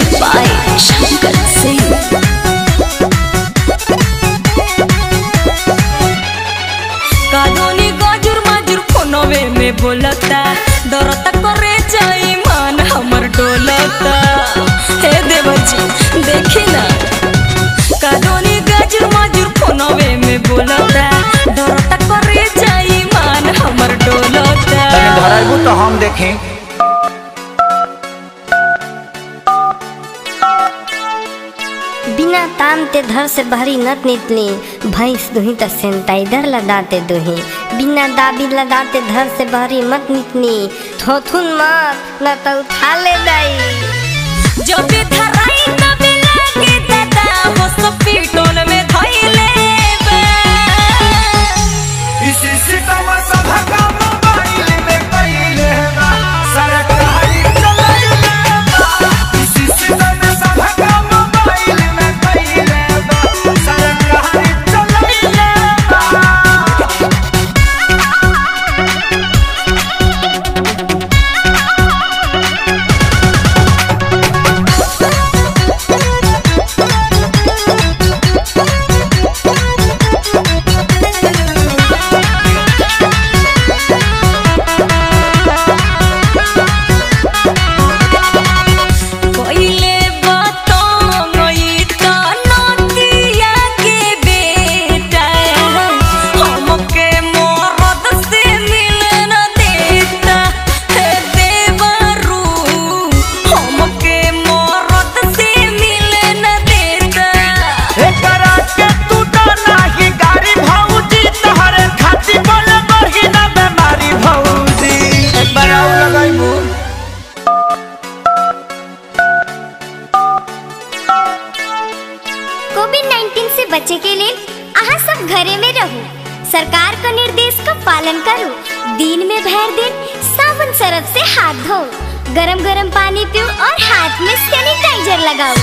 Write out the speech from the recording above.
by Shankar Singh. कादोनी गाजुर माजुर फोनवे में बोलता डरता करे जाई मान हमर डोलता। हे देवर जी देखी ना। कादोनी गाजुर माजुर फोनवे में बोलता डरता करे जाई मान हमर डोलता। तने धराइबू तो हम देखें। बिना ताम ते धर से भरी नत नितली। भैंस दुही त सेंटाइडर लदाते दुही। बिना दाबी लदाते धर से भरी मत नितनी थोथुन मत न त उठा ले दाई। जो भी 19 से बचे के लिए अहा सब घरे में रहू। सरकार का निर्देश का पालन करो। दिन में भर दिन साबुन सरफ से हाथ धो। गरम गरम पानी पियो और हाथ में सैनिटाइजर लगाओ।